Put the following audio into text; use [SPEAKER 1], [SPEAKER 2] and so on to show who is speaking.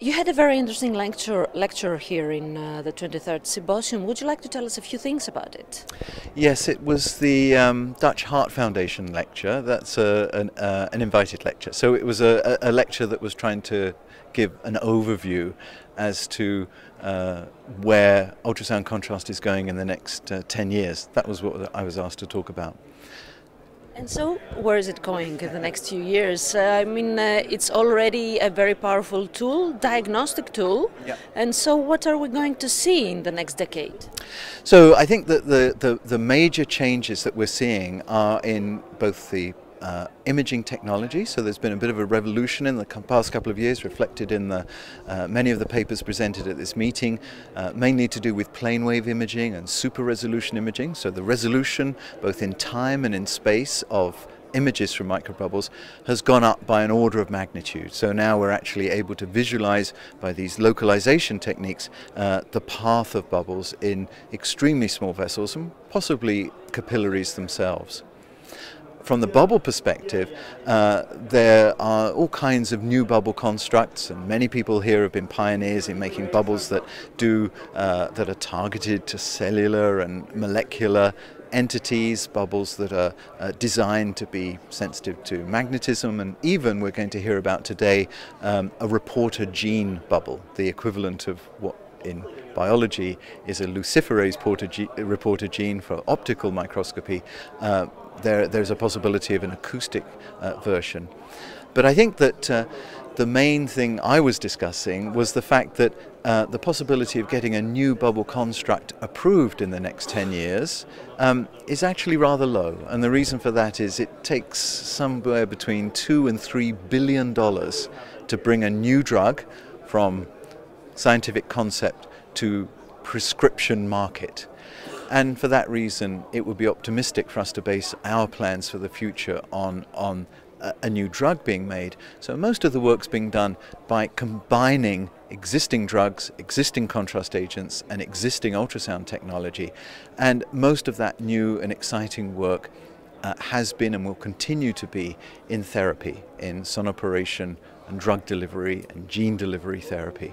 [SPEAKER 1] You had a very interesting lecture, lecture here in uh, the 23rd Symposium. Would you like to tell us a few things about it?
[SPEAKER 2] Yes, it was the um, Dutch Heart Foundation lecture. That's a, an, uh, an, invited lecture. So it was a, a, lecture that was trying to give an overview as to uh, where ultrasound contrast is going in the next uh, 10 years. That was what I was asked to talk about.
[SPEAKER 1] And so, where is it going in the next few years? Uh, I mean, uh, it's already a very powerful tool, diagnostic tool.
[SPEAKER 2] Yeah.
[SPEAKER 1] And so, what are we going to see in the next decade?
[SPEAKER 2] So, I think that the, the, the major changes that we're seeing are in both the uh, imaging technology. So there's been a bit of a revolution in the past couple of years, reflected in the uh, many of the papers presented at this meeting, uh, mainly to do with plane wave imaging and super resolution imaging. So the resolution, both in time and in space, of images from microbubbles has gone up by an order of magnitude. So now we're actually able to visualize by these localization techniques uh, the path of bubbles in extremely small vessels and possibly capillaries themselves from the bubble perspective, uh, there are all kinds of new bubble constructs, and many people here have been pioneers in making bubbles that do uh, that are targeted to cellular and molecular entities, bubbles that are uh, designed to be sensitive to magnetism, and even we're going to hear about today um, a reporter gene bubble, the equivalent of what in biology is a luciferase reporter gene for optical microscopy. Uh, there, there's a possibility of an acoustic uh, version. But I think that uh, the main thing I was discussing was the fact that uh, the possibility of getting a new bubble construct approved in the next 10 years um, is actually rather low. And the reason for that is it takes somewhere between two and three billion dollars to bring a new drug from scientific concept to prescription market. And for that reason, it would be optimistic for us to base our plans for the future on, on a, a new drug being made. So most of the work's being done by combining existing drugs, existing contrast agents, and existing ultrasound technology. And most of that new and exciting work uh, has been and will continue to be in therapy, in sonoporation and drug delivery and gene delivery therapy.